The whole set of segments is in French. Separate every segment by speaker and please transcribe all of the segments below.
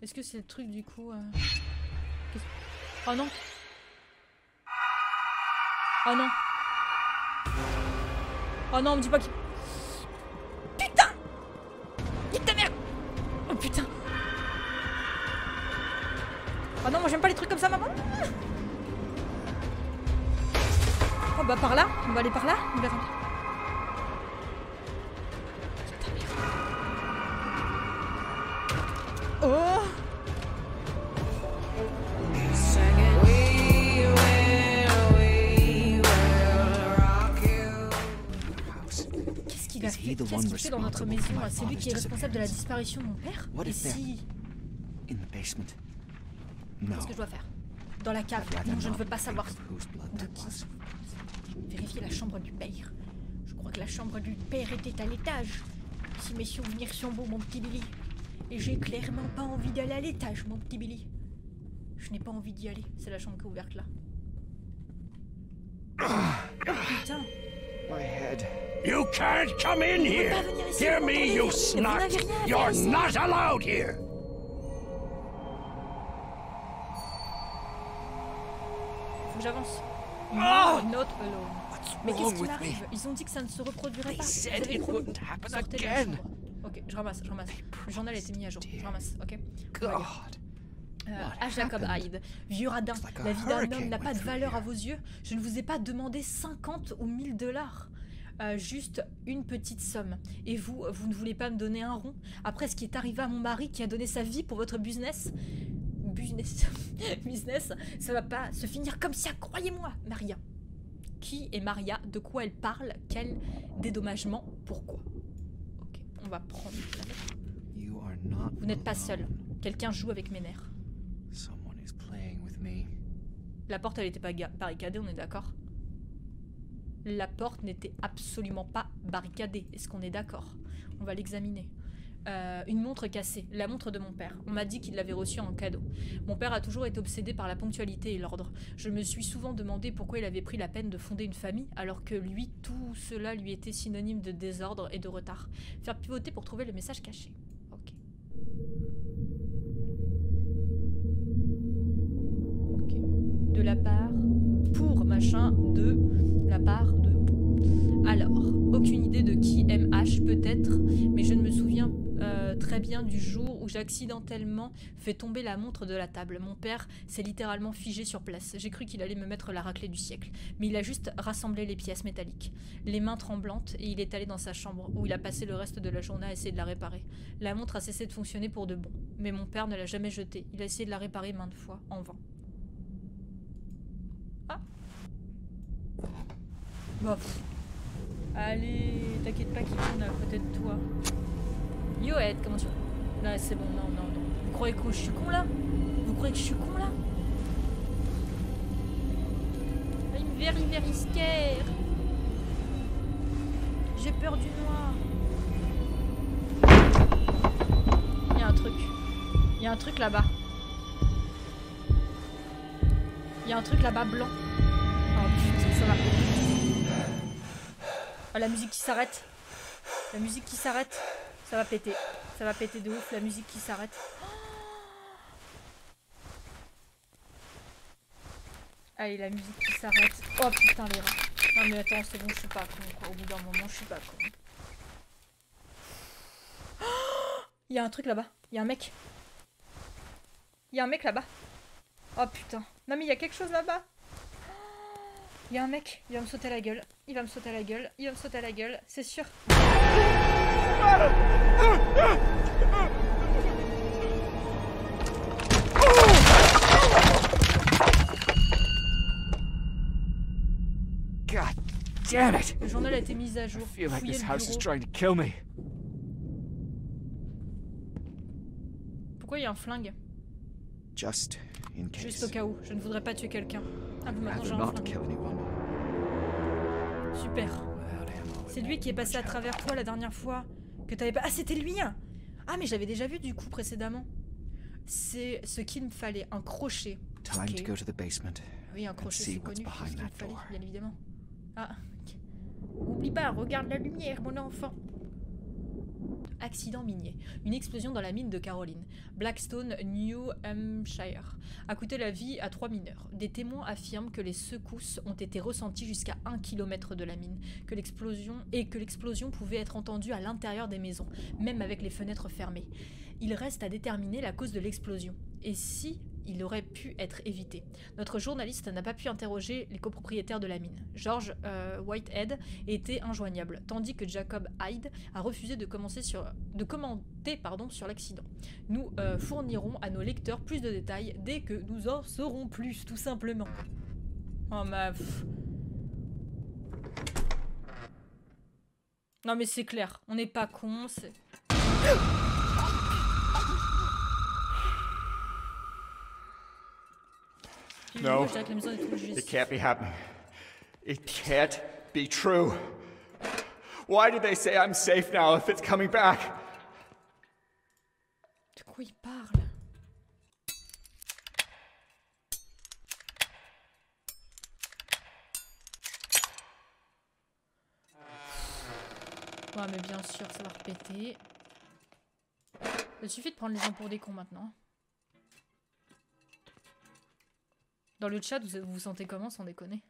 Speaker 1: Est-ce que c'est le truc du coup euh, Oh non. Oh non. Oh non, me dis pas qu'il... Putain! Nique ta mère! Oh putain! Oh non, moi j'aime pas les trucs comme ça, maman. Oh bah par là, on va aller par là, on Oh Qu'est-ce qu'il a fait Qu'est-ce qu'il fait dans notre maison C'est lui qui est responsable de la disparition de mon père Et si...
Speaker 2: In the basement? No.
Speaker 1: Qu'est-ce que je dois faire Dans la cave Non, je ne veux pas savoir. De qui. Vérifier la chambre du père. Je crois que la chambre du père était à l'étage. Si mes souvenirs sont bons, mon petit Billy. Et j'ai clairement pas envie d'aller à l'étage, mon petit Billy. Je n'ai pas envie d'y aller. C'est la chambre qui est ouverte là. Oh, putain
Speaker 2: My head.
Speaker 3: You can't come in here.
Speaker 1: pas venir ici,
Speaker 3: Hear me, you snot. You're
Speaker 1: ici.
Speaker 3: not allowed here.
Speaker 1: Faut que j'avance.
Speaker 3: Oh
Speaker 1: No, not alone. Mais qu'est-ce qui m'arrive? Ils ont dit que ça ne se reproduirait
Speaker 2: They
Speaker 1: pas.
Speaker 2: said
Speaker 1: Vous avez
Speaker 2: it wouldn't happen again.
Speaker 1: Ok, je ramasse, je ramasse. Le journal a été mis à jour. Je ramasse, ok.
Speaker 2: God.
Speaker 1: Euh, à Jacob? Hyde. Vieux radin,
Speaker 2: like
Speaker 1: la vie d'un homme n'a pas de valeur à vos yeux. Je ne vous ai pas demandé 50 ou 1000 dollars. Euh, juste une petite somme. Et vous, vous ne voulez pas me donner un rond? Après ce qui est arrivé à mon mari qui a donné sa vie pour votre business? Business Business, ça va pas se finir comme ça, croyez-moi Maria. Qui est Maria? De quoi elle parle? Quel dédommagement? Pourquoi? On va prendre Vous n'êtes pas seul. Quelqu'un joue avec mes nerfs. La porte, elle était pas barricadée, on est d'accord? La porte n'était absolument pas barricadée. Est-ce qu'on est d'accord? On va l'examiner. Euh, une montre cassée, la montre de mon père. On m'a dit qu'il l'avait reçue en cadeau. Mon père a toujours été obsédé par la ponctualité et l'ordre. Je me suis souvent demandé pourquoi il avait pris la peine de fonder une famille alors que lui, tout cela lui était synonyme de désordre et de retard. Faire pivoter pour trouver le message caché. Ok. De la part pour machin de la part de alors aucune idée de qui MH peut-être mais je ne me souviens euh, très bien du jour où j'ai accidentellement fait tomber la montre de la table. Mon père s'est littéralement figé sur place. J'ai cru qu'il allait me mettre la raclée du siècle. Mais il a juste rassemblé les pièces métalliques les mains tremblantes et il est allé dans sa chambre où il a passé le reste de la journée à essayer de la réparer. La montre a cessé de fonctionner pour de bon. Mais mon père ne l'a jamais jetée. Il a essayé de la réparer maintes fois en vain. Bah, pff. Allez, t'inquiète pas qu'il tourne à côté de toi. Yo Ed, comment tu vas? Là, c'est bon, non, non, non. Vous croyez que je suis con là? Vous croyez que je suis con là? I'm very very scared. J'ai peur du noir. Il y a un truc. Il y a un truc là-bas. Il y a un truc là-bas blanc. Oh putain, ça va. Ah, la musique qui s'arrête. La musique qui s'arrête. Ça va péter. Ça va péter de ouf, la musique qui s'arrête. Allez, la musique qui s'arrête. Oh putain, les rats. Non mais attends, c'est bon, je suis pas con. Au bout d'un moment, je suis pas con. Il y a un truc là-bas. Il y a un mec. Il y a un mec là-bas. Oh putain. Non mais il y a quelque chose là-bas. Il y a un mec, il va me sauter à la gueule. Il va me sauter à la gueule. Il va me sauter à la gueule, c'est sûr.
Speaker 2: God damn it!
Speaker 1: Le journal a été mis à
Speaker 2: I
Speaker 1: jour.
Speaker 2: feel like this
Speaker 1: le
Speaker 2: house is trying to kill me.
Speaker 1: Pourquoi il y a un flingue?
Speaker 2: Just in
Speaker 1: Juste au
Speaker 2: case.
Speaker 1: cas où. Je ne voudrais pas tuer quelqu'un. Ah bon, maintenant j'ai un flingue. Super. C'est lui qui est passé à travers toi la dernière fois. Que t'avais pas. Ah, c'était lui hein Ah, mais je l'avais déjà vu du coup précédemment. C'est ce qu'il me fallait. Un crochet.
Speaker 2: Time to go to the basement.
Speaker 1: Oui, un crochet, c'est connu. ce qu'il me fallait, bien évidemment. Ah. ok. Oublie pas, regarde la lumière, mon enfant. Accident minier. Une explosion dans la mine de Caroline, Blackstone, New Hampshire, a coûté la vie à trois mineurs. Des témoins affirment que les secousses ont été ressenties jusqu'à un kilomètre de la mine, que l'explosion et que l'explosion pouvait être entendue à l'intérieur des maisons, même avec les fenêtres fermées. Il reste à déterminer la cause de l'explosion. Et si il aurait pu être évité. Notre journaliste n'a pas pu interroger les copropriétaires de la mine. George euh, Whitehead était injoignable, tandis que Jacob Hyde a refusé de, commencer sur, de commenter sur l'accident. Nous euh, fournirons à nos lecteurs plus de détails dès que nous en saurons plus, tout simplement. Oh ma... Non mais c'est clair, on n'est pas cons, c'est... juste.
Speaker 2: It can't be happening. It can't be true. Why did they say I'm safe now if it's coming back?
Speaker 1: De quoi il parle Ouais, mais bien sûr, ça va repéter. Il suffit de prendre les gens pour des cons maintenant. Dans le chat, vous vous, sentez comment sans déconner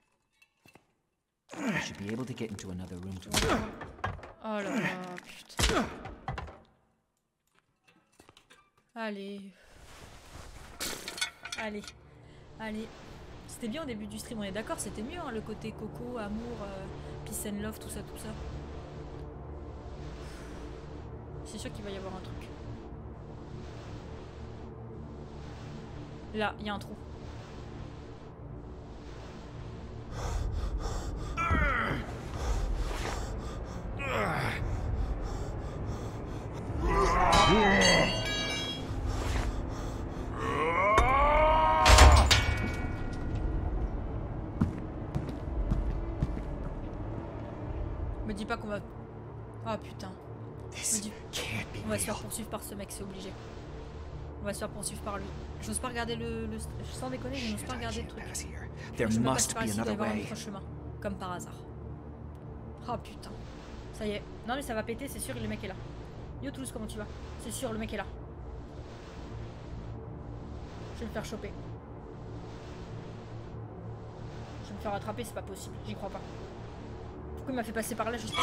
Speaker 1: Oh là là, putain. Allez. Allez. Allez. C'était bien au début du stream, on est d'accord, c'était mieux hein, le côté coco, amour, euh, peace and love, tout ça, tout ça. C'est sûr qu'il va y avoir un truc. Là, il y a un trou. Poursuivre par ce mec, c'est obligé. On va se faire poursuivre par lui. J'ose pas regarder le, le- Sans déconner, je n'ose pas regarder le truc. je peux
Speaker 2: must
Speaker 1: passer par
Speaker 2: be
Speaker 1: ici, il doit y avoir un autre chemin. Comme par hasard. Oh putain. Ça y est. Non mais ça va péter, c'est sûr, le mec est là. Yo Toulouse, comment tu vas? C'est sûr, le mec est là. Je vais me faire choper. Je vais me faire attraper, c'est pas possible. J'y crois pas. Pourquoi il m'a fait passer par là juste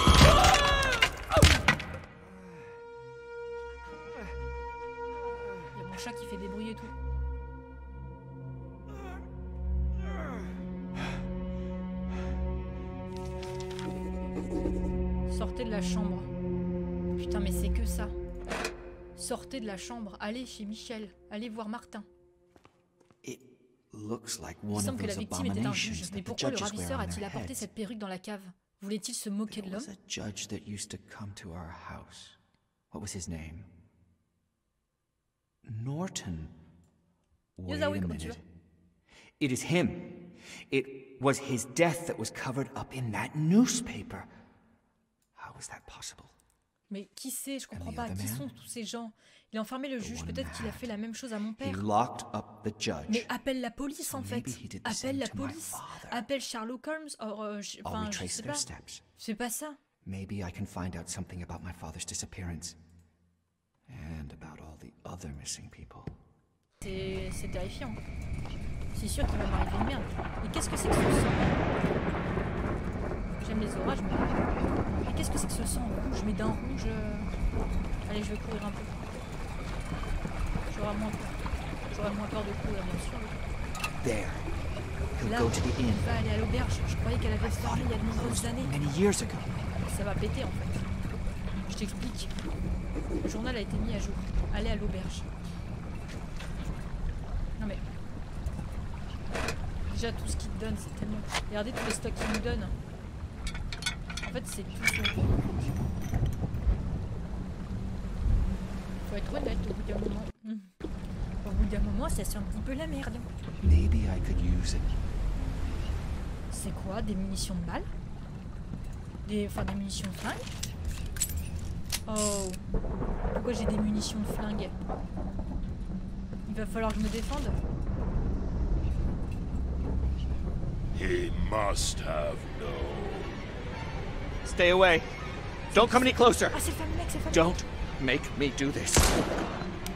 Speaker 1: qui fait des bruits et tout. Sortez de la chambre. Putain, mais c'est que ça. Sortez de la chambre. Allez chez Michel. Allez voir Martin. Il semble que la victime était un juge. Mais pourquoi le ravisseur a-t-il apporté cette perruque dans la cave? Voulait-il se moquer de l'homme
Speaker 2: was a judge that used to come to our house. What was his name? Norton. Wait a minute. It is him. It was his death that was covered up in that newspaper. How was that possible?
Speaker 1: Mais qui c'est Je comprends pas. Qui sont tous ces gens? Il a enfermé le juge. Peut-être qu'il a fait la même chose à mon
Speaker 2: He
Speaker 1: père.
Speaker 2: locked up the judge.
Speaker 1: Mais appelle la police en fait. Appelle la police. Appelle Sherlock Holmes. Or, euh, Enfin, je sais pas. C'est pas ça.
Speaker 2: Maybe I can find out something about my father's disappearance. And about all the other missing people.
Speaker 1: C'est terrifiant. C'est sûr qu'il va m'arriver une merde. Mais qu'est-ce que c'est que ce sang? J'aime les orages, mais. Mais qu'est-ce que c'est que ce sang? Rouge Mais d'un rouge. euh, Allez, je vais courir un peu. J'aurai moins peur. J'aurai moins peur de courir, bien sûr.
Speaker 2: There.
Speaker 1: Là,
Speaker 2: go to the inn.
Speaker 1: va aller à l'auberge. Je croyais qu'elle avait fermé il y a de nombreuses années.
Speaker 2: Many years ago.
Speaker 1: Ça va péter en fait. Je t'explique. Le journal a été mis à jour. Allez à l'auberge. Non mais. Déjà tout ce qu'il te donne, c'est tellement. Regardez tous les stocks qu'il nous donne. En fait, c'est tout son. Faut être honnête au bout d'un moment. Au bout d'un moment, ça sent un petit peu la merde.
Speaker 2: Maybe I could use it.
Speaker 1: C'est quoi Des munitions de balles Des. Enfin, des munitions de flingue Oh. Pourquoi j'ai des munitions de flingue Il va falloir que je me défende
Speaker 3: He must have known.
Speaker 2: Stay away. Don't come any closer.
Speaker 1: Ah, c'est le fameux mec, c'est le fameux
Speaker 2: Don't make me do this.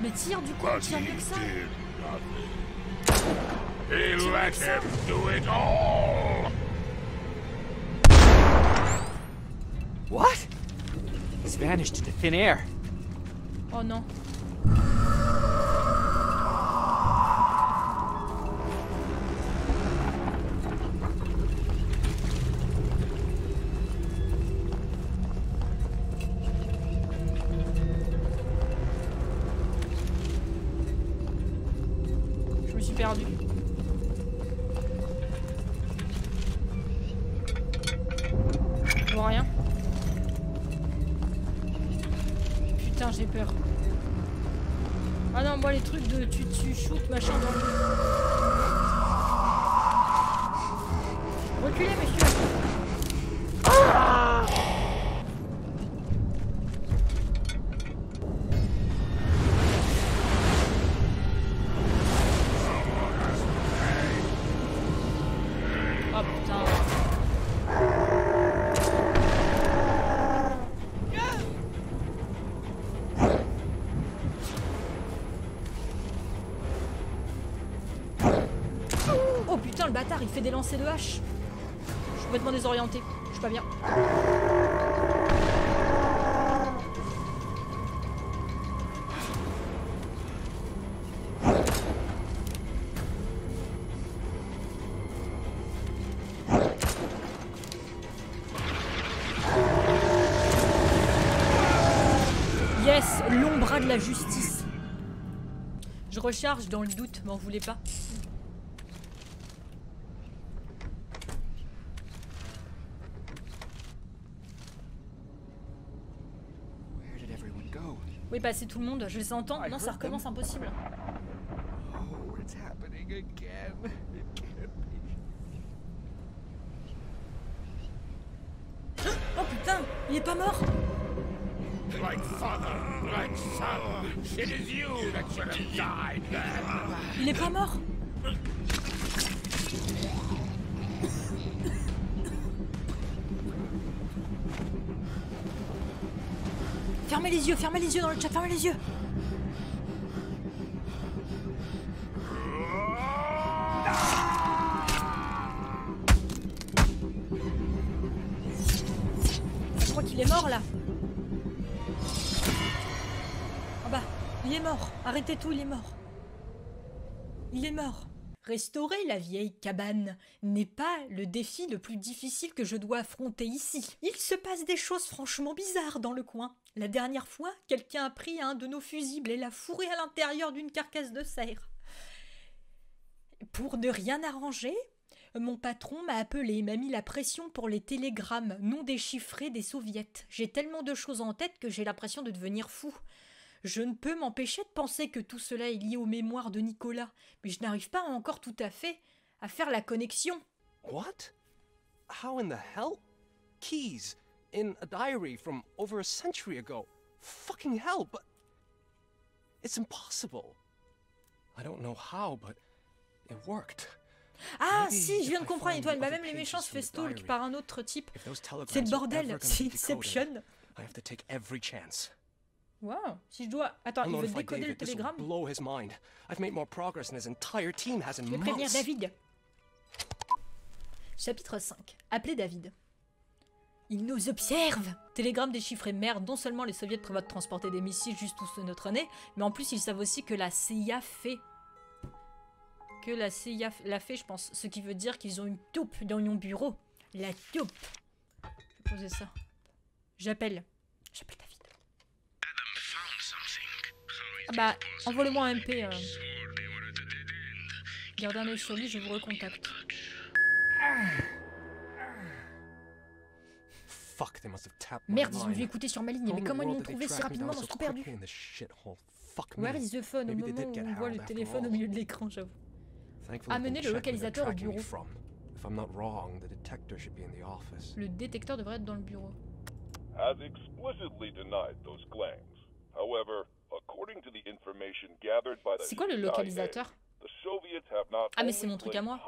Speaker 1: Mais tire du coup, tire mieux que ça.
Speaker 3: did nothing. He let him do it all!
Speaker 2: What? Vanished into thin air.
Speaker 1: Oh non. Des lancers de hache. Je suis complètement désorienté. Je suis pas bien. Yes, l'ombra de la justice. Je recharge dans le doute, m'en voulez pas.
Speaker 2: Where did everyone
Speaker 1: bah c'est tout le monde, je les entends. Non, ça recommence impossible.
Speaker 2: Oh, it's happening again. It can't be.
Speaker 1: Oh putain, il est pas mort
Speaker 3: Like father, like son, it is you that should have died then.
Speaker 1: Il est pas mort Fermez les yeux, fermez les yeux dans le chat, fermez les yeux. Je crois qu'il est mort là. Ah bah, il est mort. Arrêtez tout, il est mort. Il est mort. Restaurer la vieille cabane n'est pas le défi le plus difficile que je dois affronter ici. Il se passe des choses franchement bizarres dans le coin. La dernière fois, quelqu'un a pris un de nos fusibles et l'a fourré à l'intérieur d'une carcasse de cerf. Pour ne rien arranger, mon patron m'a appelé et m'a mis la pression pour les télégrammes non déchiffrés des soviets. J'ai tellement de choses en tête que j'ai l'impression de devenir fou. Je ne peux m'empêcher de penser que tout cela est lié aux mémoires de Nicolas, mais je n'arrive pas encore tout à fait à faire la connexion.
Speaker 4: What? How in the hell? Keys in a diary from over a century ago. Fucking hell, but. It's impossible. I don't know how, but it worked.
Speaker 1: Ah si, je viens de comprendre,
Speaker 4: the
Speaker 1: Bah même les méchants se fait stalk par un autre type. C'est le bordel, c'est Inception.
Speaker 4: I have to take every chance.
Speaker 1: Wow, si je dois... Attends, il veut décoder le
Speaker 4: David. Will
Speaker 1: télégramme
Speaker 4: blow his mind. I've made more progress than his entire team has in
Speaker 1: Je vais prévenir. David. Chapitre 5. Appelez David. Il nous observe Télégramme déchiffré merde, non seulement les soviets prévoient de transporter des missiles juste sous notre nez, mais en plus ils savent aussi que la CIA fait. Que la CIA l'a fait, je pense. Ce qui veut dire qu'ils ont une taupe dans mon bureau. La taupe. Je vais poser ça. J'appelle. J'appelle David. Ah bah, envoie-le-moi un MP. euh. Gardez un œil sur lui, je vous recontacte.
Speaker 4: Fuck, they must have tapped my
Speaker 1: Merde, ils ont dû écouter sur ma ligne, mais comment ils m'ont trouvé si rapidement dans ce trou perdu. Where is the phone au moment où on voit le téléphone au milieu de l'écran, j'avoue.
Speaker 4: They
Speaker 1: le localisateur au bureau.
Speaker 4: from. If I'm not wrong, the detector should be in the office.
Speaker 1: Le détecteur devrait être dans le bureau.
Speaker 3: Has explicitly denied those claims. However,
Speaker 1: C'est quoi le localisateur? Ah, mais c'est mon truc à moi.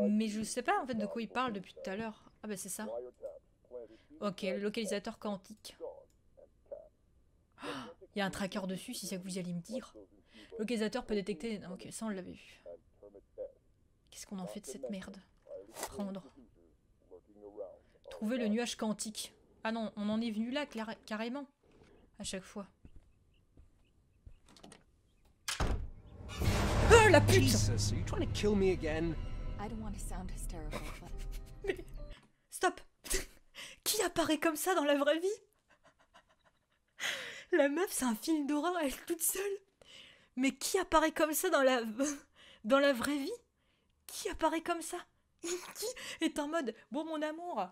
Speaker 1: Mais je sais pas en fait de quoi il parle depuis tout à l'heure. Ah bah c'est ça. Ok, le localisateur quantique. Il y a un tracker dessus si c'est que vous allez me dire. Localisateur peut détecter... ah, Ok, ça on l'avait vu. Qu'est-ce qu'on en fait de cette merde? Prendre. Trouver le nuage quantique. Ah non, on en est venu là carrément. À chaque fois. Ah la pute
Speaker 4: Jesus, are you trying to kill me again?
Speaker 5: I don't want to sound hysterical, but
Speaker 1: Stop Qui apparaît comme ça dans la vraie vie? La meuf, c'est un film d'horreur, elle est toute seule. Mais qui apparaît comme ça dans la... dans la vraie vie? Qui apparaît comme ça? Qui est en mode Bon, mon amour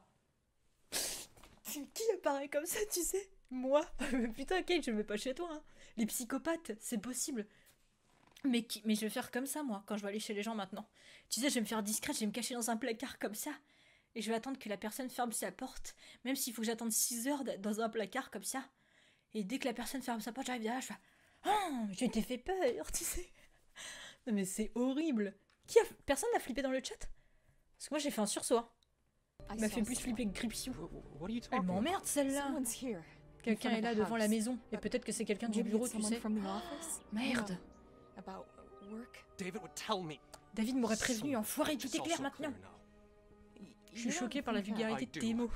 Speaker 1: Qui apparaît comme ça, tu sais? Moi Putain, Kate, je me mets pas chez toi. hein. Les psychopathes, c'est possible. Mais, qui... Mais je vais faire comme ça, moi, quand je vais aller chez les gens maintenant. Tu sais, je vais me faire discrète, je vais me cacher dans un placard comme ça. Et je vais attendre que la personne ferme sa porte, même s'il faut que j'attende 6 heures dans un placard comme ça. Et dès que la personne ferme sa porte, j'arrive derrière, je fais Oh, je t'ai fait peur, tu sais. Non mais c'est horrible. Qui. Personne n'a flippé dans le chat? Parce que moi j'ai fait un sursaut. hein.
Speaker 5: I
Speaker 1: Il m'a fait plus flipper que
Speaker 4: What are you
Speaker 1: Elle m'emmerde celle-là. Quelqu'un est là devant la maison. Et peut-être que c'est quelqu'un du bureau, tu sais. Merde.
Speaker 5: know. About work?
Speaker 4: David
Speaker 1: m'aurait prévenu, enfoiré, tout est clair maintenant. Je suis choquée par la vulgarité de tes mots.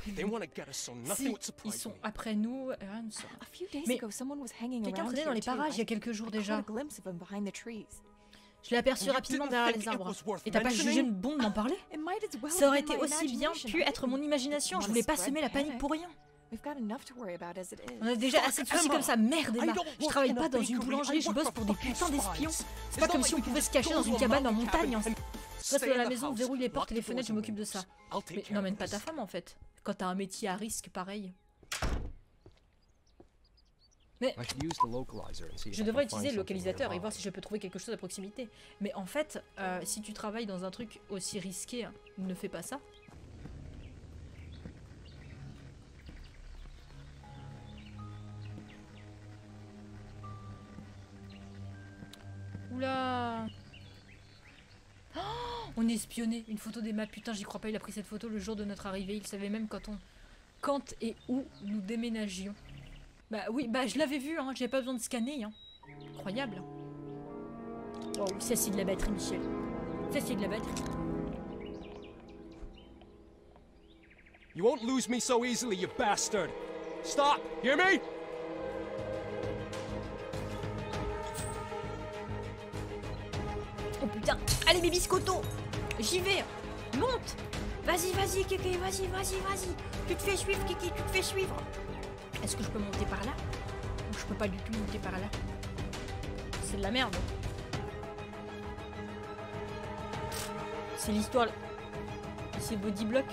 Speaker 1: Si, ils sont après nous. rien ne Mais Quelqu'un traînait dans les parages il y a quelques jours déjà. Je l'ai aperçu rapidement derrière les arbres. Et t'as pas jugé une bombe d'en parler? Ça aurait été aussi bien pu être mon imagination. Je voulais pas semer la panique pour rien. On a déjà assez de soucis comme ça. Merde, Emma. Je travaille pas dans une boulangerie, je bosse pour des putains d'espions. C'est pas comme si on pouvait se cacher dans une cabane en montagne. hein. Reste
Speaker 4: stay
Speaker 1: dans la maison, verrouille les portes et les fenêtres, je m'occupe de ça. Mais n'emmène pas ta femme en fait. Quand t'as un métier à risque pareil.
Speaker 4: If
Speaker 1: Je devrais utiliser le localisateur et voir si je peux trouver quelque chose à proximité. Mais en fait, euh, si tu travailles dans un truc aussi risqué, hein, ne fais pas ça. Oula Oh, On est espionné. Une photo d'Emma. Putain, j'y crois pas. Il a pris cette photo le jour de notre arrivée. Il savait même quand on... Quand et où nous déménagions. Bah oui, bah je l'avais vu, hein. J'avais pas besoin de scanner, hein. Incroyable. Oh, ça c'est de la batterie, Michel. Ça c'est de la batterie.
Speaker 4: You won't lose me so easily, you bastard! Stop! Hear me?
Speaker 1: Oh putain Allez mes biscottos J'y vais Monte Vas-y, vas-y, Kiki, vas-y, vas-y, vas-y Tu te fais suivre, Kiki, tu te fais suivre Est-ce que je peux monter par là Ou je peux pas du tout monter par là C'est de la merde. C'est l'histoire... C'est body block.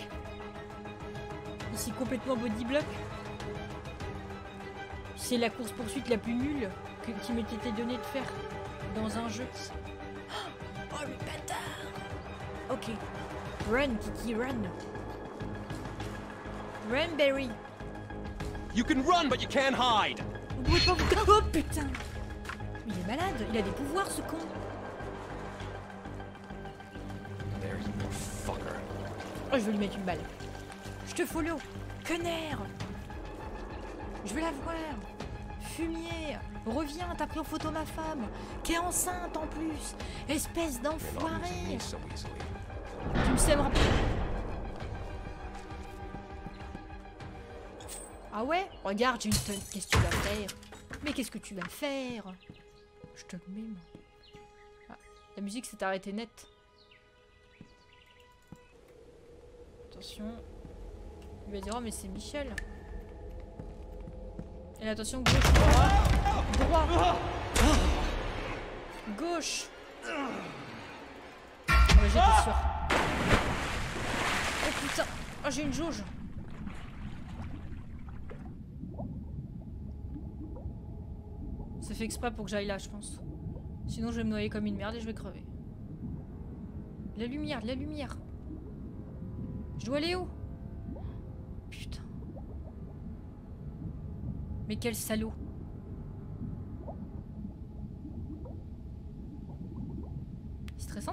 Speaker 1: Ici complètement body block. C'est la course-poursuite la plus nulle que- qui m'était été donnée de faire dans un jeu. Oh le bâtard Ok. Run, Kiki, run. Run, Berry.
Speaker 4: You can run, but you can't hide!
Speaker 1: Vous pouvez pas vous... Oh putain Il est malade, il a des pouvoirs ce con.
Speaker 4: There, you fucker.
Speaker 1: Oh, je vais lui mettre une balle. Je te follow. Connard Je veux la voir. Fumier Reviens, t'as pris en photo ma femme, qui est enceinte en plus. Espèce d'enfoiré. Tu me sèmeras pas. Ah ouais Regarde, j'ai une tonne. Qu'est-ce que tu vas faire? Mais qu'est-ce que tu vas faire? Je te le mets. Ah, la musique s'est arrêtée net. Attention. Il va dire, oh mais c'est Michel. Et attention, gauche, droit. Gauche. J'étais sûre. Oh putain Oh j'ai une jauge fait exprès pour que j'aille là je pense. Sinon je vais me noyer comme une merde et je vais crever. La lumière, la lumière Je dois aller où? Putain. Mais quel salaud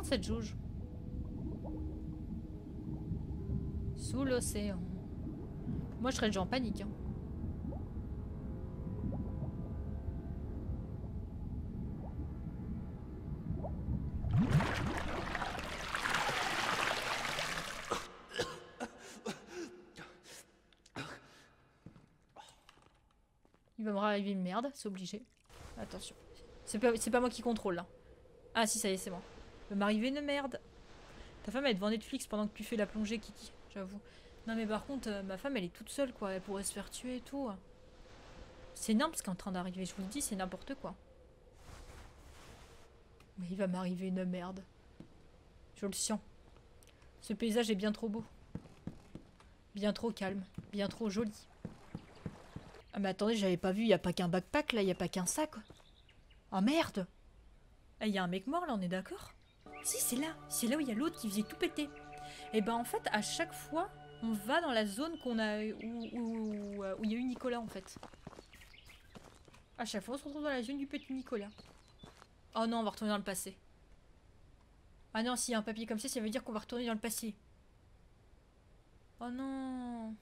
Speaker 1: cette jauge Sous l'océan. Moi, je serais déjà en panique. hein. Arriver une merde, c'est obligé. Attention. C'est pas, moi qui contrôle. Ah si, ça y est, c'est moi. Il va m'arriver une merde. Ta femme elle est devant Netflix pendant que tu fais la plongée, Kiki, j'avoue. Non mais par contre, euh, ma femme elle est toute seule quoi, elle pourrait se faire tuer et tout. C'est énorme ce qui est en train d'arriver, je vous le dis, c'est n'importe quoi. Mais il va m'arriver une merde. Je le sens. Ce paysage est bien trop beau. Bien trop calme, bien trop joli. Ah mais attendez, j'avais pas vu, y a pas qu'un backpack là, y a pas qu'un sac. Oh merde il y a un mec mort là, on est d'accord? Si, c'est là, c'est là où il y a l'autre qui faisait tout péter. Et ben en fait, à chaque fois, on va dans la zone qu'on a où il y a eu Nicolas en fait. À chaque fois, on se retrouve dans la zone du petit Nicolas. Oh non, on va retourner dans le passé. Ah non, s'il y a un papier comme ça, ça veut dire qu'on va retourner dans le passé. Oh non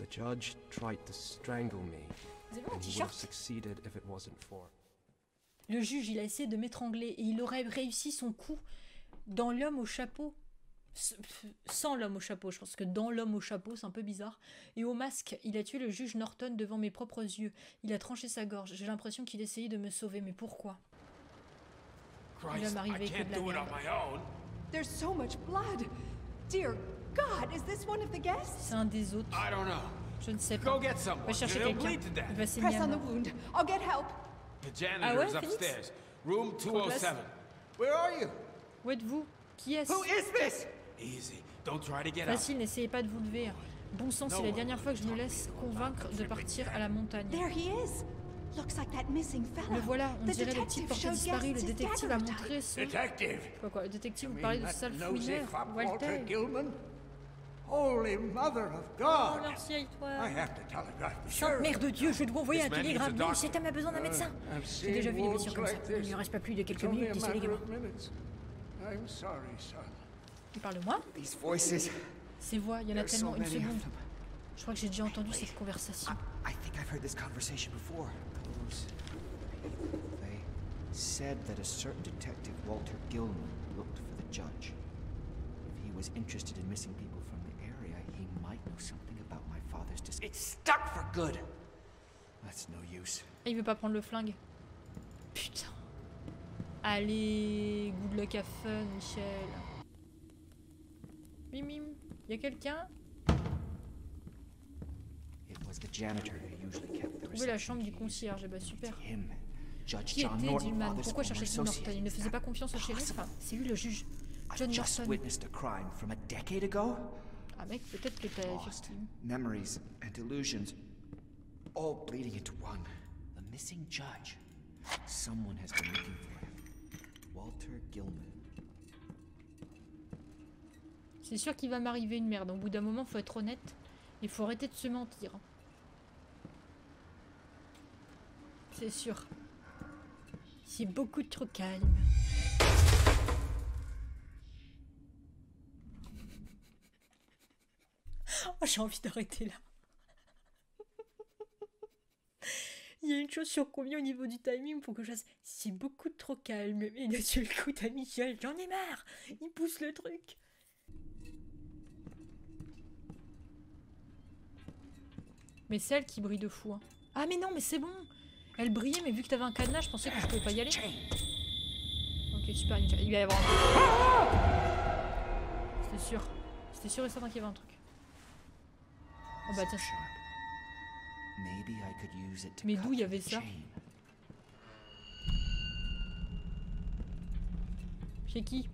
Speaker 4: The judge tried to strangle me, and he would have succeeded if it wasn't for.
Speaker 1: Le juge, il a essayé de m'étrangler et il aurait réussi son coup dans l'homme au chapeau. Sans l'homme au chapeau, je pense que dans l'homme au chapeau, c'est un peu bizarre. Et au masque, il a tué le juge Norton devant mes propres yeux. Il a tranché sa gorge. J'ai l'impression qu'il essayait de me sauver, mais pourquoi? Il va
Speaker 6: Christ, I
Speaker 1: m'arriver que
Speaker 6: can't
Speaker 1: de la
Speaker 6: do it on
Speaker 1: merde.
Speaker 6: my own.
Speaker 7: There's so much blood. Dear God, is this one of the guests?
Speaker 1: C'est un des autres.
Speaker 6: I don't know.
Speaker 1: Je ne sais pas.
Speaker 6: Go get someone.
Speaker 1: Va chercher quelqu'un.
Speaker 6: bleed to death.
Speaker 1: Il va saigner
Speaker 7: Press
Speaker 1: à
Speaker 7: on the
Speaker 1: mort.
Speaker 7: wound. I'll get help.
Speaker 6: The janitor's
Speaker 1: Ah ouais, Phoenix?
Speaker 6: Room
Speaker 1: Trop classe.
Speaker 6: 207.
Speaker 2: Where are you?
Speaker 1: Où êtes-vous? Qui est-ce?
Speaker 2: Who is this?
Speaker 6: Easy. Don't try to get up.
Speaker 1: Facile, n'essayez pas de vous lever. Bon sang, c'est la dernière fois que je me laisse convaitre de partir à la montagne.
Speaker 7: There he is. Looks like that missing fella.
Speaker 1: Le voilà, on dirait le porté
Speaker 7: showed
Speaker 1: disparu. Le détective a montré. Quoi, quoi, le détective, vous parlez de sale fouineur,
Speaker 8: Walter?
Speaker 1: Walter.
Speaker 8: Gilman? Holy Mother of
Speaker 1: Oh,
Speaker 8: God!
Speaker 1: merci à
Speaker 8: I
Speaker 1: toi.
Speaker 8: have to telegraph the
Speaker 1: Sainte
Speaker 8: sheriff.
Speaker 1: Mère de Dieu, je dois envoyer un télégramme. Non, cet homme a besoin d'un médecin.
Speaker 8: I've
Speaker 1: J'ai déjà vu des blessures comme ça. Il ne reste pas plus de quelques minutes d'ici les gamins.
Speaker 8: of minutes. I'm sorry, son.
Speaker 1: Il parle de moi?
Speaker 2: These voices.
Speaker 1: Ces voix, il y en a tellement. Une seconde. Je crois que j'ai déjà entendu cette conversation.
Speaker 2: I think I've heard this conversation before. They said that a certain detective, Walter Gilman, looked for the judge. If he was interested in missing people from the area, he might know something about It's stuck for good! That's no use.
Speaker 1: Ah, il veut pas prendre le flingue. Putain. Allez, good luck à fun, Michel. Mimim, y a quelqu'un? Trouvez la chambre du concierge, eh bah super. Qui
Speaker 2: John
Speaker 1: était
Speaker 2: Norton, father's
Speaker 1: Pourquoi chercher Norton?
Speaker 2: associate.
Speaker 1: Il ne
Speaker 2: Is
Speaker 1: faisait pas confiance au shérif
Speaker 2: possible?
Speaker 1: Enfin, C'est lui le juge. John Norton. Ah mec, peut-être que t'as
Speaker 2: Lost. Memories and illusions. All bleeding into one. The missing judge. Someone has been looking for him. Walter Gilman.
Speaker 1: C'est sûr qu'il va m'arriver une merde. Au bout d'un moment, faut être honnête. Il faut arrêter de se mentir. C'est sûr. C'est beaucoup trop calme. Oh, j'ai envie d'arrêter là. Il y a une chose sur combien au niveau du timing pour que je fasse. C'est beaucoup trop calme. Et d'un seul coup, t'as Michel, j'en ai marre. Il pousse le truc. Mais c'est elle qui brille de fou. hein. Ah mais non, mais c'est bon. Elle brillait, mais vu que t'avais un cadenas, je pensais que je pouvais pas y aller. Ok, super, nickel. Il va y avoir un truc. C'était sûr. C'était sûr et certain qu'il y avait un truc. Oh bah tiens. Mais d'où il y avait ça. Chez qui?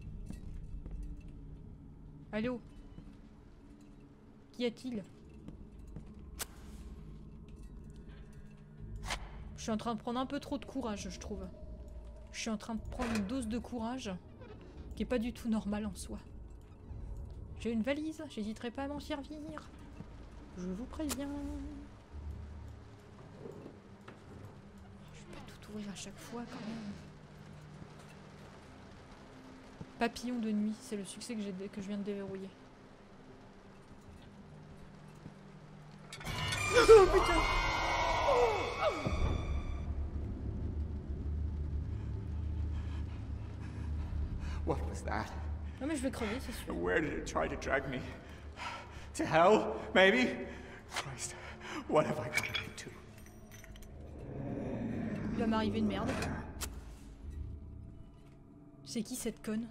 Speaker 1: Allô? Qu'y a-t-il? Je suis en train de prendre un peu trop de courage, je trouve. Je suis en train de prendre une dose de courage qui est pas du tout normale en soi. J'ai une valise, j'hésiterai pas à m'en servir. Je vous préviens. Je peux pas tout ouvrir à chaque fois quand même. Papillon de nuit, c'est le succès que, que je viens de déverrouiller. Oh putain
Speaker 2: What was that?
Speaker 1: Non mais je vais crever, c'est sûr.
Speaker 2: To hell, maybe? Christ, what have I gotten into?
Speaker 1: Il va m'arriver une merde. C'est qui cette conne?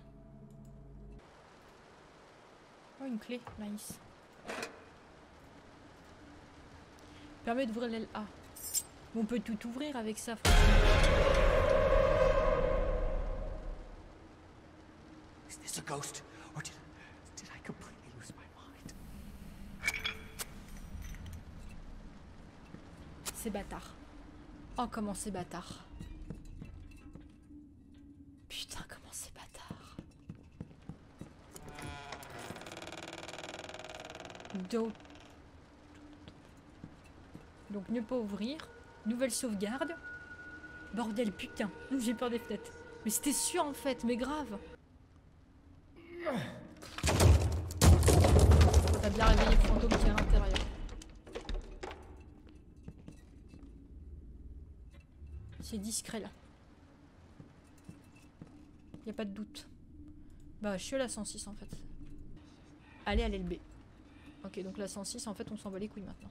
Speaker 1: Oh, une clé, nice. Permet d'ouvrir l'aile A. On peut tout ouvrir avec ça, franchement.
Speaker 2: Is this a ghost? Or did, did I completely lose my mind?
Speaker 1: C'est bâtard. Oh, comment c'est bâtard. Putain, comment c'est bâtard. Do- Donc, ne pas ouvrir. Nouvelle sauvegarde. Bordel, putain. J'ai peur des fenêtres. Mais c'était sûr en fait, mais grave. Discret là. Y a pas de doute. Bah, je suis à la 106 en fait. Allez à l'LB. Ok, donc la 106, en fait, on s'en bat les couilles maintenant.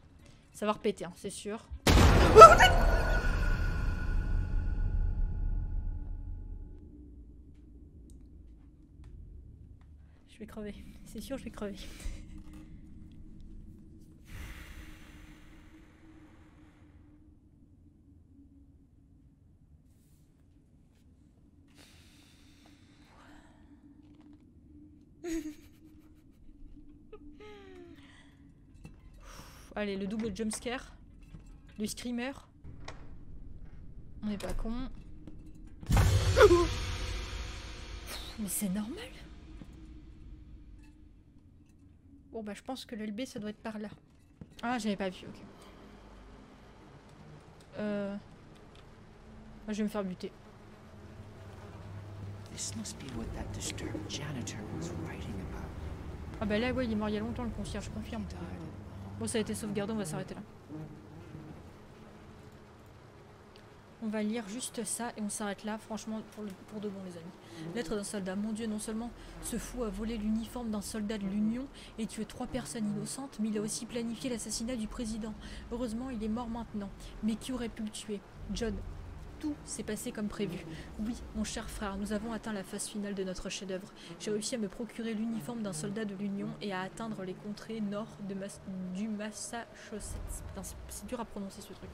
Speaker 1: Ça va repéter, hein, c'est sûr. Je vais crever. C'est sûr, je vais crever. Allez, le double jumpscare. Le screamer. On n'est pas con. Mais c'est normal. Bon bah je pense que le LB ça doit être par là. Ah j'avais pas vu, ok. Euh... Moi je vais me faire buter.
Speaker 2: This must be what that disturbed janitor was writing about.
Speaker 1: Ah bah là ouais il est mort il y a longtemps le concierge, je confirme. Bon ça a été sauvegardé, on va s'arrêter là. On va lire juste ça et on s'arrête là, franchement, pour, de bon, les amis. Lettre d'un soldat. Mon Dieu, non seulement ce fou a volé l'uniforme d'un soldat de l'Union et tué trois personnes innocentes, mais il a aussi planifié l'assassinat du président. Heureusement, il est mort maintenant. Mais qui aurait pu le tuer? John. Tout s'est passé comme prévu. Oui, mon cher frère, nous avons atteint la phase finale de notre chef-d'œuvre. J'ai réussi à me procurer l'uniforme d'un soldat de l'Union et à atteindre les contrées nord du Massachusetts. C'est- dur à prononcer ce truc.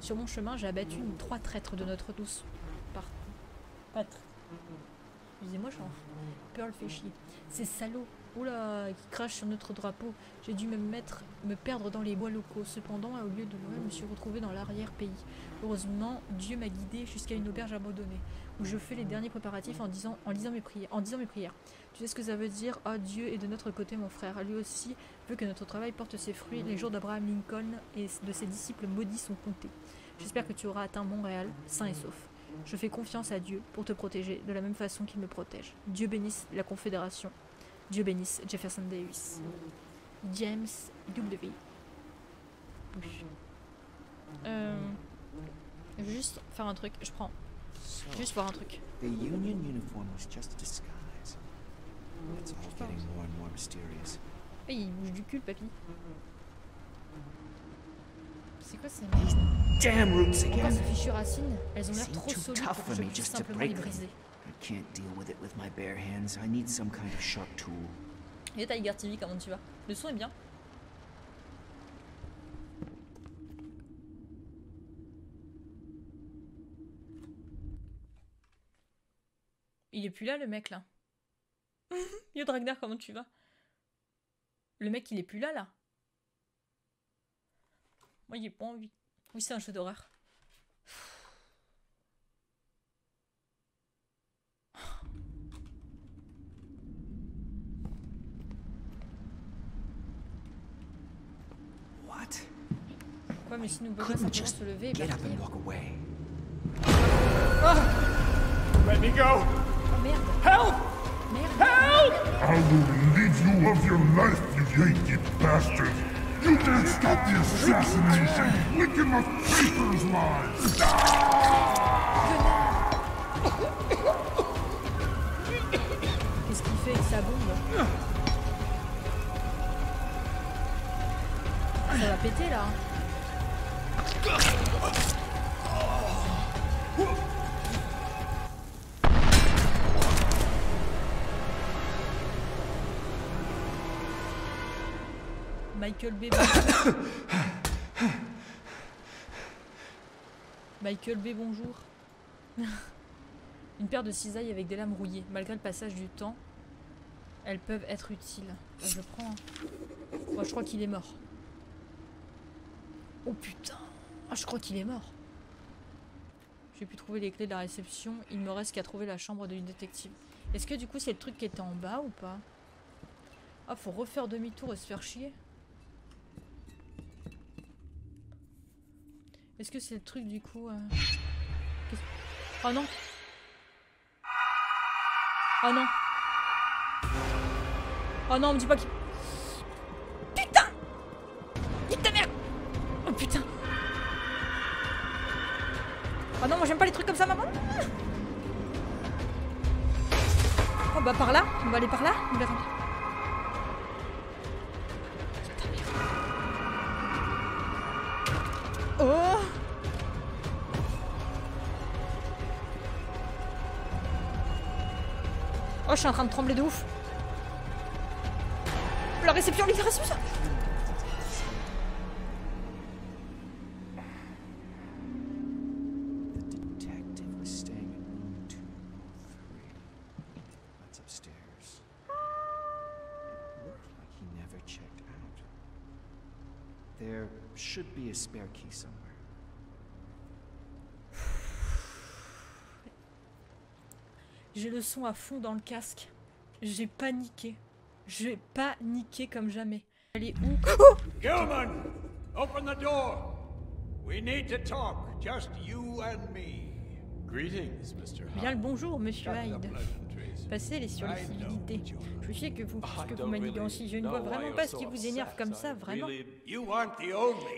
Speaker 1: Sur mon chemin, j'ai abattu trois traîtres de notre douce par... Pâtre. Excusez-moi, en Pearl chier. Ces salauds, oula, qui crachent sur notre drapeau. J'ai dû me mettre, me perdre dans les bois locaux. Cependant, au lieu de Noël, je me suis retrouvé dans l'arrière-pays. Heureusement, Dieu m'a guidé jusqu'à une auberge abandonnée, où je fais les derniers préparatifs en disant, en mes prières, disant mes prières. Tu sais ce que ça veut dire? Ah, Dieu est de notre côté, mon frère. Lui aussi veut que notre travail porte ses fruits. Les jours d'Abraham Lincoln et de ses disciples maudits sont comptés. J'espère que tu auras atteint Montréal, sain et sauf. Je fais confiance à Dieu pour te protéger de la même façon qu'il me protège. Dieu bénisse la Confédération. Dieu bénisse Jefferson Davis. James W. Bush. Euh, juste faire un truc. Je prends. Juste voir un truc.
Speaker 2: the Union uniform was just a disguise. It's all getting more and more mysterious.
Speaker 1: Il bouge du cul, papy. C'est quoi ces
Speaker 2: Damn roots
Speaker 1: ces fichues racines? Elles ont l'air trop solides pour que je puisse simplement les briser.
Speaker 2: Can't deal with it with my bare hands. I need some kind of sharp tool.
Speaker 1: Et Tiger TV, comment tu vas? Le son est bien Il est plus là, le mec, là. Yo, Dragnar, comment tu vas? Le mec, il est plus là, là. Moi, j'ai pas envie. Oui, c'est un jeu d'horreur.
Speaker 2: What?
Speaker 1: Quoi, mais si nous pouvons
Speaker 2: Couldn't
Speaker 1: simplement
Speaker 2: just
Speaker 1: se lever et
Speaker 2: Get up
Speaker 1: partir.
Speaker 2: and walk away.
Speaker 8: Let me go!
Speaker 5: Oh merde.
Speaker 8: Help!
Speaker 5: Merde.
Speaker 9: I will relieve you of your life, you Yankee bastard! You didn't stop the assassination! Pay for his lies!
Speaker 1: Qu'est-ce qu'il fait avec sa bombe? Ça va péter là. Michael B. Michael B. Bonjour. Une paire de cisailles avec des lames rouillées. Malgré le passage du temps, elles peuvent être utiles. Je prends. Moi, je crois qu'il est mort. Oh putain. Ah, je crois qu'il est mort. J'ai pu trouver les clés de la réception. Il me reste qu'à trouver la chambre du détective. Est-ce que du coup, c'est le truc qui était en bas ou pas? Ah, faut refaire demi-tour et se faire chier. Est-ce que c'est le truc du coup euh, Oh non Oh non Oh non, me dis pas qu'il... Oh non, moi j'aime pas les trucs comme ça, maman Oh bah par là On va aller par là On merde. Oh Oh, je suis en train de trembler de ouf. La réception, la réception.
Speaker 2: The detective was staying in room 203. That's upstairs. It looked like he never checked out. There should be a spare key somewhere.
Speaker 1: J'ai le son à fond dans le casque. J'ai paniqué. J'ai paniqué comme jamais. Elle est où Oh
Speaker 8: Gilman! Open the door! We need to talk, just you and me.
Speaker 6: Greetings, Mr.
Speaker 1: Bien le bonjour, monsieur Hyde.
Speaker 8: Pleasantries.
Speaker 1: Passez les sur les civilités. Je sais que vous, que vous
Speaker 6: don't
Speaker 1: manigancez, je ne vois vraiment pas ce qui vous énerve comme ça, vraiment.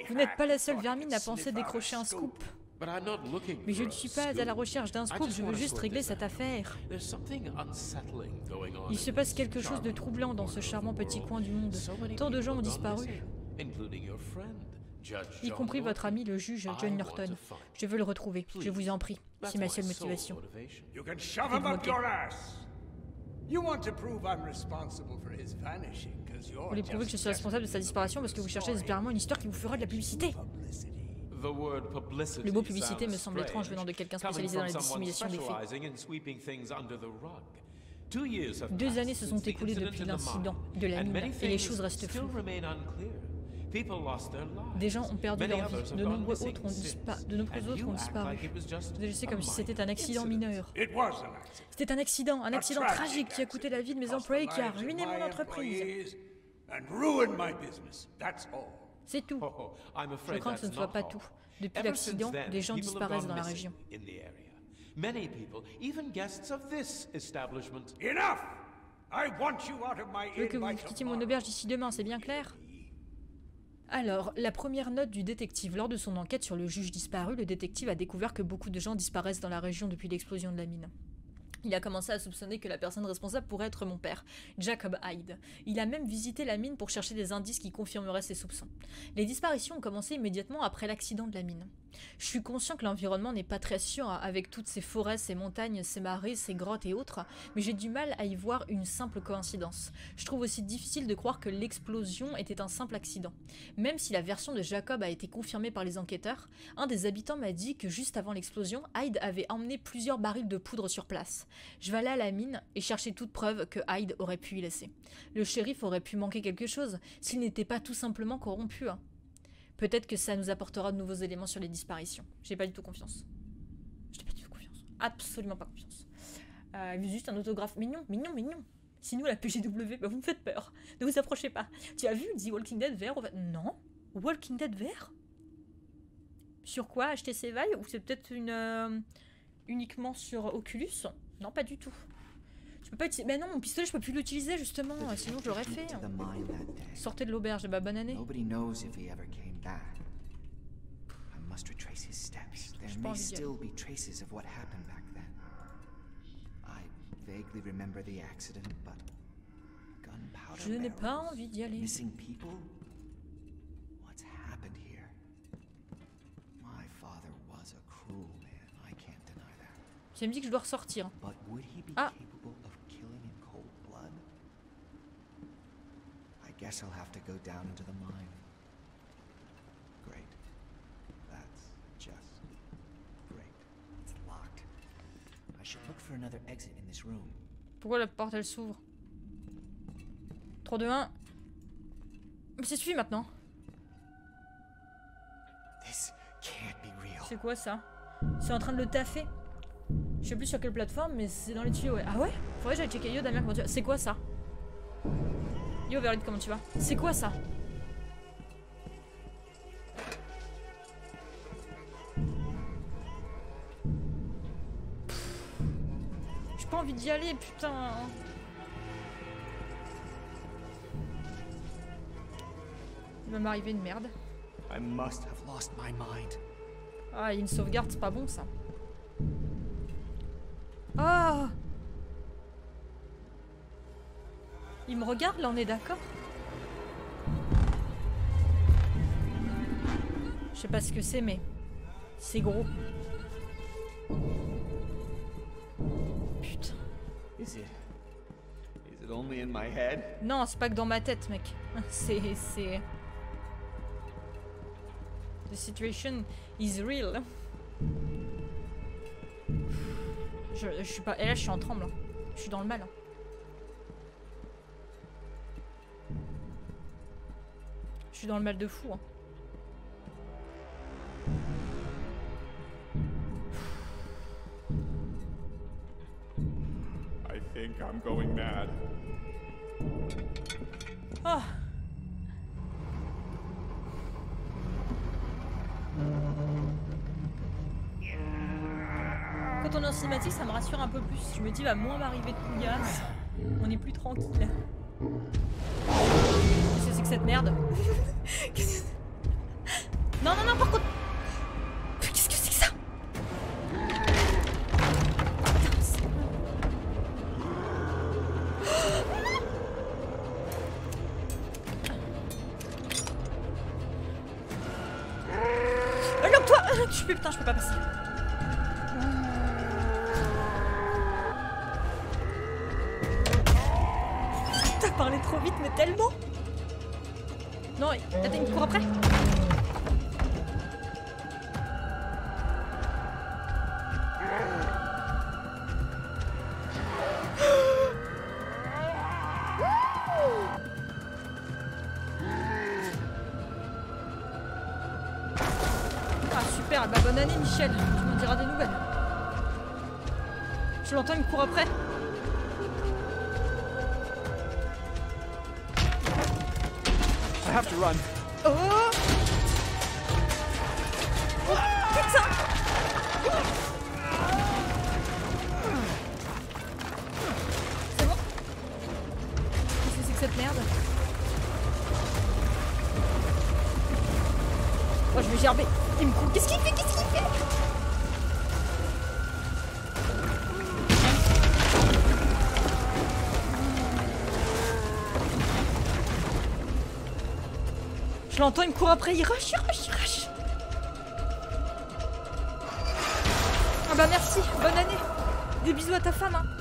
Speaker 1: Vous n'êtes pas la seule vermine à penser décrocher un
Speaker 8: scoop.
Speaker 1: Mais je ne suis pas à la recherche d'un scoop, je veux juste régler cette affaire. Il se passe quelque chose de troublant dans ce charmant petit coin du monde. Tant de gens ont disparu, y compris votre ami le juge John Norton. Je veux le retrouver, je vous en prie. C'est ma seule motivation. Vous voulez prouver que je suis responsable de sa disparition parce que vous cherchez désespérément une histoire qui vous fera de la publicité. Le mot publicité me semble étrange venant de quelqu'un
Speaker 6: strange,
Speaker 1: spécialisé dans la
Speaker 6: coming from someone
Speaker 1: dissimulation des faits.
Speaker 6: specializing in sweeping things under the rug. Two years have
Speaker 1: Deux
Speaker 6: passed
Speaker 1: années se
Speaker 6: since
Speaker 1: sont
Speaker 6: the
Speaker 1: écoulées
Speaker 6: incident
Speaker 1: depuis l'incident de la
Speaker 6: and
Speaker 1: mine
Speaker 6: many
Speaker 1: et les
Speaker 6: things
Speaker 1: choses restent floues.
Speaker 6: Remain unclear. People lost their lives.
Speaker 1: Des gens ont perdu
Speaker 6: Many
Speaker 1: leur vie,
Speaker 6: others have
Speaker 1: de nombreux autres ont
Speaker 6: since.
Speaker 1: dispa- de nombreux autres ont disparu. Vous agissez comme si c'était un accident mineur.
Speaker 8: It was an accident.
Speaker 1: C'était un accident, un
Speaker 8: A
Speaker 1: accident
Speaker 8: tragic
Speaker 1: tragique qui a coûté la vie de mes
Speaker 8: accident.
Speaker 1: employés, qui a
Speaker 8: Cost the
Speaker 1: ruiné
Speaker 8: lives of
Speaker 1: mon
Speaker 8: my
Speaker 1: entreprise.
Speaker 8: employees And ruined my business. That's all.
Speaker 1: C'est tout.
Speaker 6: Oh, I'm
Speaker 1: Je
Speaker 6: afraid
Speaker 1: crains que ce ne soit
Speaker 6: not
Speaker 1: pas
Speaker 6: all.
Speaker 1: tout. Depuis l'accident, des gens
Speaker 6: people have
Speaker 1: disparaissent dans la région.
Speaker 6: in the area. Many people, even guests of this establishment.
Speaker 8: Enough! I want you out of my
Speaker 1: Je veux que vous quittiez mon auberge d'ici demain, c'est bien clair? Alors, la première note du détective. Lors de son enquête sur le juge disparu, le détective a découvert que beaucoup de gens disparaissent dans la région depuis l'explosion de la mine. Il a commencé à soupçonner que la personne responsable pourrait être mon père, Jacob Hyde. Il a même visité la mine pour chercher des indices qui confirmeraient ses soupçons. Les disparitions ont commencé immédiatement après l'accident de la mine. Je suis conscient que l'environnement n'est pas très sûr avec toutes ces forêts, ces montagnes, ces marais, ces grottes et autres, mais j'ai du mal à y voir une simple coïncidence. Je trouve aussi difficile de croire que l'explosion était un simple accident. Même si la version de Jacob a été confirmée par les enquêteurs, un des habitants m'a dit que juste avant l'explosion, Hyde avait emmené plusieurs barils de poudre sur place. Je vais à la mine et chercher toute preuve que Hyde aurait pu y laisser. Le shérif aurait pu manquer quelque chose s'il n'était pas tout simplement corrompu. Peut-être que ça nous apportera de nouveaux éléments sur les disparitions. J'ai pas du tout confiance. J'ai pas du tout confiance. Absolument pas confiance. Euh, juste un autographe mignon, mignon, mignon. Sinon, la PGW, bah vous me faites peur. Ne vous approchez pas. Tu as vu The Walking Dead vert Non Walking Dead vert? Sur quoi Acheter ses Ou c'est peut-être une, euh, uniquement sur Oculus? Non, pas du tout. Je peux pas utiliser. Mais non, mon pistolet, je peux plus l'utiliser justement. Sinon, je l'aurais fait.
Speaker 2: day.
Speaker 1: Sortez de l'auberge, bah bonne année.
Speaker 2: Nobody knows if he ever came back. I must retrace his steps. There
Speaker 1: J'ai pas
Speaker 2: may
Speaker 1: envie d'y
Speaker 2: still be traces of what happened back then. I vaguely remember the accident, but gunpowder
Speaker 1: Je n'ai pas envie d'y aller.
Speaker 2: Missing people? What's happened here? My father was a cruel man. I can't deny that.
Speaker 1: Ça me dit que je dois ressortir. Ah.
Speaker 2: capable of killing in cold blood? I guess I'll have to go down into the mine. Great. That's just great. It's locked. I should look for another exit in this room.
Speaker 1: Pourquoi la porte elle s'ouvre? 3, 2, 1. Mais c'est suffit maintenant. C'est quoi ça? C'est en train de le taffer. Je sais plus sur quelle plateforme, mais c'est dans les tuyaux. Ouais. Ah ouais? Faudrait que j'aille checker. Yo Damien, comment tu vas? C'est quoi ça? Yo Verlite, comment tu vas? C'est quoi ça? J'ai pas envie d'y aller, putain. Il va m'arriver une merde. Ah, il y a une sauvegarde, c'est pas bon ça. Ah Il me regarde là, on est d'accord Je sais pas ce que c'est, mais c'est gros. Putain. Non, c'est pas que dans ma tête, mec. C'est. c'est. The situation is real. Je, je suis pas. Et là, je suis en tremble. hein. Je suis dans le mal. hein. Suis dans le mal de fou. hein.
Speaker 8: I think I'm going mad.
Speaker 1: Ah Quand on est en cinématique, ça me rassure un peu plus. Je me dis, va moins m'arriver de couillasse. On est plus tranquille. Cette merde. Non, non, non, par contre Ah bah bonne année Michel, tu m'en diras des nouvelles. Je l'entends, il me court après.
Speaker 4: I have to.
Speaker 1: L'entends, il me court après, il rush, il rush, il rush. Ah bah merci, bonne année. Des bisous à ta femme. Hein.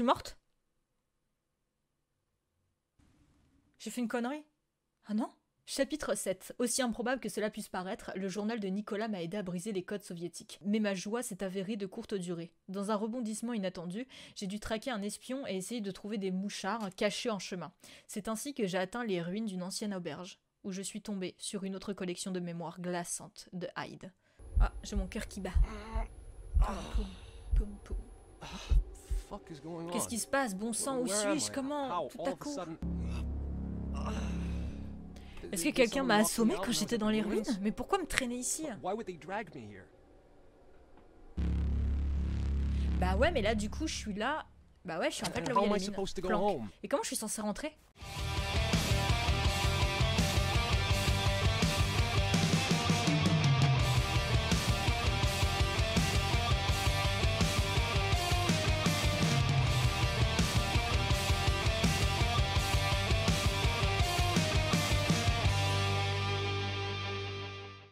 Speaker 1: Suis morte? J'ai fait une connerie? Ah non? Chapitre 7. Aussi improbable que cela puisse paraître, le journal de Nicolas m'a aidé à briser les codes soviétiques. Mais ma joie s'est avérée de courte durée. Dans un rebondissement inattendu, j'ai dû traquer un espion et essayer de trouver des mouchards cachés en chemin. C'est ainsi que j'ai atteint les ruines d'une ancienne auberge, où je suis tombé sur une autre collection de mémoires glaçantes de Hyde. Ah, j'ai mon cœur qui bat. Qu'est-ce qui se passe? Bon sang, où suis-je? Comment? Tout à coup. Est-ce que quelqu'un m'a assommé quand j'étais dans les ruines? Mais pourquoi me traîner ici? Bah ouais, mais là du coup je suis là. Bah ouais, je suis en fait là où il y a les mines. Et comment je suis censé rentrer?